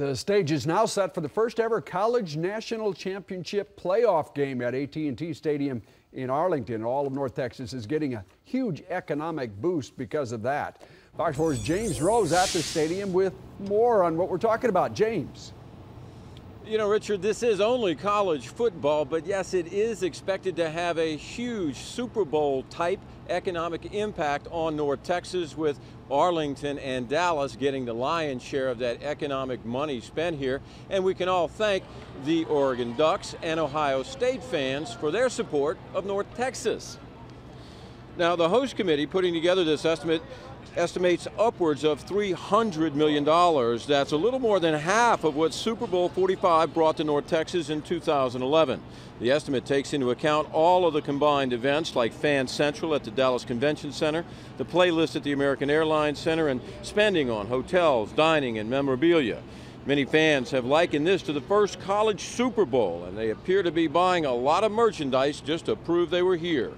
The stage is now set for the first ever college national championship playoff game at AT&T Stadium in Arlington. All of North Texas is getting a huge economic boost because of that. Fox 4's James Rose at the stadium with more on what we're talking about. James. You know, Richard, this is only college football, but yes, it is expected to have a huge Super Bowl type economic impact on North Texas with Arlington and Dallas getting the lion's share of that economic money spent here. And we can all thank the Oregon Ducks and Ohio State fans for their support of North Texas. Now, the host committee putting together this estimate estimates upwards of $300 million. That's a little more than half of what Super Bowl 45 brought to North Texas in 2011. The estimate takes into account all of the combined events like Fan Central at the Dallas Convention Center, the playlist at the American Airlines Center, and spending on hotels, dining, and memorabilia. Many fans have likened this to the first college Super Bowl, and they appear to be buying a lot of merchandise just to prove they were here.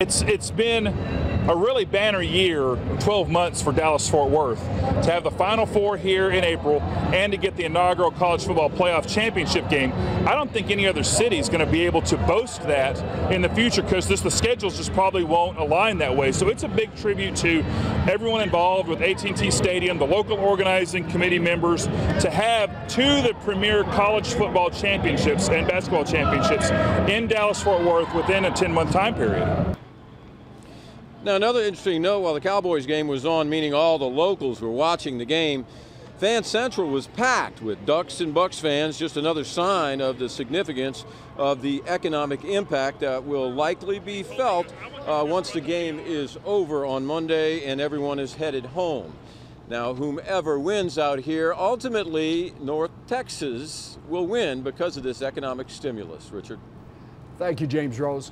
It's it's been a really banner year, 12 months for Dallas Fort Worth. To have the Final Four here in April and to get the inaugural college football playoff championship game, I don't think any other city is going to be able to boast that in the future because the schedules just probably won't align that way. So it's a big tribute to everyone involved with AT&T Stadium, the local organizing committee members, to have two of the premier college football championships and basketball championships in Dallas Fort Worth within a 10-month time period. Now, another interesting note while the Cowboys game was on, meaning all the locals were watching the game, Fan Central was packed with Ducks and Bucks fans, just another sign of the significance of the economic impact that will likely be felt uh, once the game is over on Monday and everyone is headed home. Now, whomever wins out here, ultimately, North Texas will win because of this economic stimulus. Richard. Thank you, James Rose.